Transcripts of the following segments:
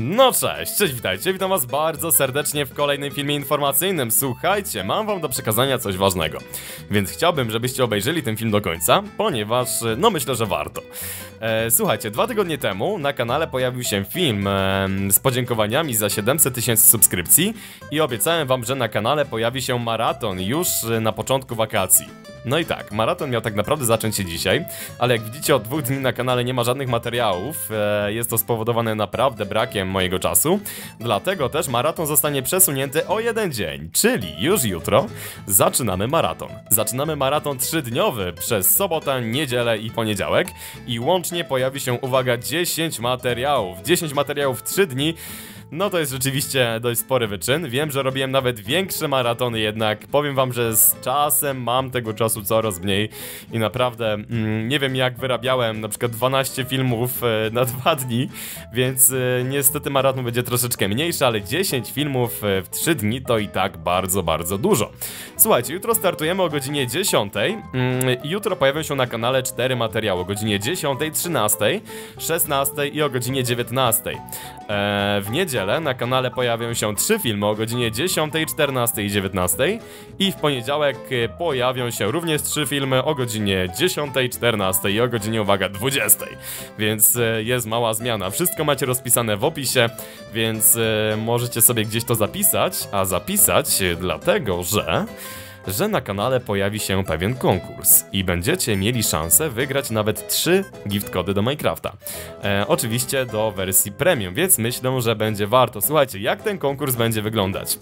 No cześć, cześć, witajcie, witam was bardzo serdecznie w kolejnym filmie informacyjnym. Słuchajcie, mam wam do przekazania coś ważnego, więc chciałbym, żebyście obejrzeli ten film do końca, ponieważ, no myślę, że warto. E, słuchajcie, dwa tygodnie temu na kanale pojawił się film e, z podziękowaniami za 700 tysięcy subskrypcji i obiecałem wam, że na kanale pojawi się maraton już na początku wakacji. No i tak, maraton miał tak naprawdę zacząć się dzisiaj, ale jak widzicie od dwóch dni na kanale nie ma żadnych materiałów, e, jest to spowodowane naprawdę brakiem mojego czasu, dlatego też maraton zostanie przesunięty o jeden dzień, czyli już jutro zaczynamy maraton. Zaczynamy maraton trzydniowy przez sobotę, niedzielę i poniedziałek i łącznie pojawi się, uwaga, 10 materiałów. 10 materiałów w 3 dni, no to jest rzeczywiście dość spory wyczyn. Wiem, że robiłem nawet większe maratony, jednak powiem wam, że z czasem mam tego czasu coraz mniej i naprawdę mm, nie wiem jak wyrabiałem na przykład 12 filmów e, na dwa dni, więc e, niestety maraton będzie troszeczkę mniejszy, ale 10 filmów e, w 3 dni to i tak bardzo, bardzo dużo. Słuchajcie, jutro startujemy o godzinie 10. Mm, jutro pojawią się na kanale 4 materiały o godzinie 10, 13, 16 i o godzinie 19. E, w niedzielę niedzielę na kanale pojawią się trzy filmy o godzinie 10, 14 i 19 i w poniedziałek y, pojawią się również trzy filmy o godzinie 10, 14 i o godzinie, uwaga, 20. Więc y, jest mała zmiana. Wszystko macie rozpisane w opisie, więc y, możecie sobie gdzieś to zapisać, a zapisać dlatego, że że na kanale pojawi się pewien konkurs i będziecie mieli szansę wygrać nawet 3 gift kody do Minecrafta. E, oczywiście do wersji premium, więc myślę, że będzie warto. Słuchajcie, jak ten konkurs będzie wyglądać?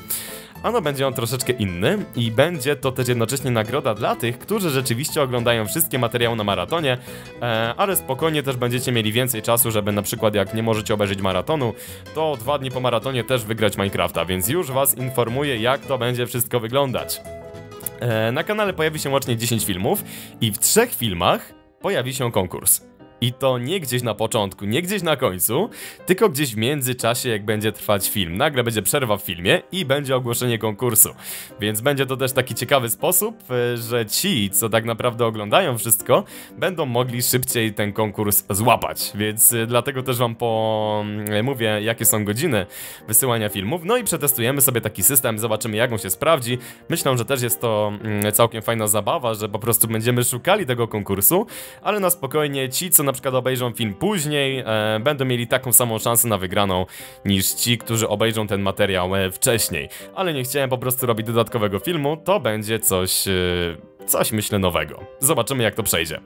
Ano będzie on troszeczkę inny i będzie to też jednocześnie nagroda dla tych, którzy rzeczywiście oglądają wszystkie materiały na maratonie, e, ale spokojnie też będziecie mieli więcej czasu, żeby na przykład jak nie możecie obejrzeć maratonu, to dwa dni po maratonie też wygrać Minecrafta, więc już was informuję jak to będzie wszystko wyglądać. E, na kanale pojawi się łącznie 10 filmów i w trzech filmach pojawi się konkurs. I to nie gdzieś na początku, nie gdzieś na końcu, tylko gdzieś w międzyczasie, jak będzie trwać film. Nagle będzie przerwa w filmie i będzie ogłoszenie konkursu. Więc będzie to też taki ciekawy sposób, e, że ci, co tak naprawdę oglądają wszystko, będą mogli szybciej ten konkurs złapać. Więc e, dlatego też wam pomówię, mm, jakie są godziny wysyłania filmów. No i przetestujemy sobie taki system, zobaczymy jak on się sprawdzi. Myślę, że też jest to mm, całkiem fajna zabawa, że po prostu będziemy szukali tego konkursu, ale na spokojnie ci, co na przykład obejrzą film później, e, będą mieli taką samą szansę na wygraną niż ci, którzy obejrzą ten materiał e, wcześniej. Ale nie chciałem po prostu robić dodatkowego filmu, to będzie coś... E, coś myślę nowego. Zobaczymy jak to przejdzie.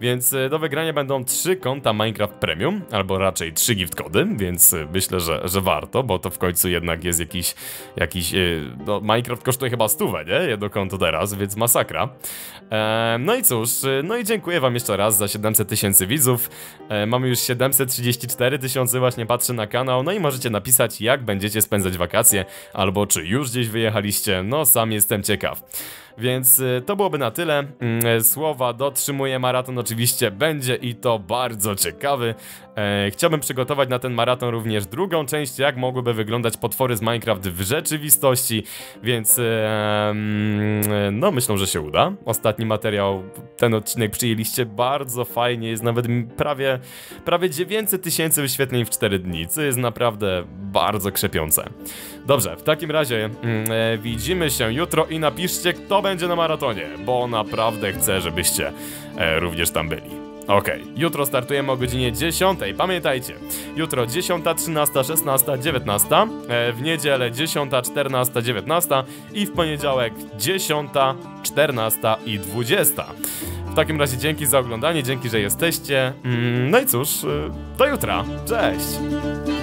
Więc e, do wygrania będą trzy konta Minecraft Premium, albo raczej trzy gift kody, więc e, myślę, że, że warto, bo to w końcu jednak jest jakiś, jakiś e, no Minecraft kosztuje chyba stówę, nie? Jedno konto teraz, więc masakra. No i cóż, no i dziękuję wam jeszcze raz za 700 tysięcy widzów. E, mamy już 734 tysiące, właśnie patrzę na kanał, no i możecie napisać jak będziecie spędzać wakacje, albo czy już gdzieś wyjechaliście, no sam jestem ciekaw. Więc y, to byłoby na tyle. Mm, e, słowa dotrzymuję maraton oczywiście będzie i to bardzo ciekawy. E, chciałbym przygotować na ten maraton również drugą część, jak mogłyby wyglądać potwory z Minecraft w rzeczywistości, więc e, no myślę, że się uda. Ostatni materiał, ten odcinek przyjęliście bardzo fajnie, jest nawet prawie, prawie 900 tysięcy wyświetleń w 4 dni, co jest naprawdę bardzo krzepiące. Dobrze, w takim razie mm, e, widzimy się jutro i napiszcie kto będzie na maratonie, bo naprawdę chcę, żebyście e, również tam byli. Okej, okay. jutro startujemy o godzinie 10. Pamiętajcie, jutro 10, 13, 16, 19, w niedzielę 10, 14, 19 i w poniedziałek 10, 14 i 20. W takim razie dzięki za oglądanie, dzięki, że jesteście. Mm, no i cóż, e, do jutra. Cześć!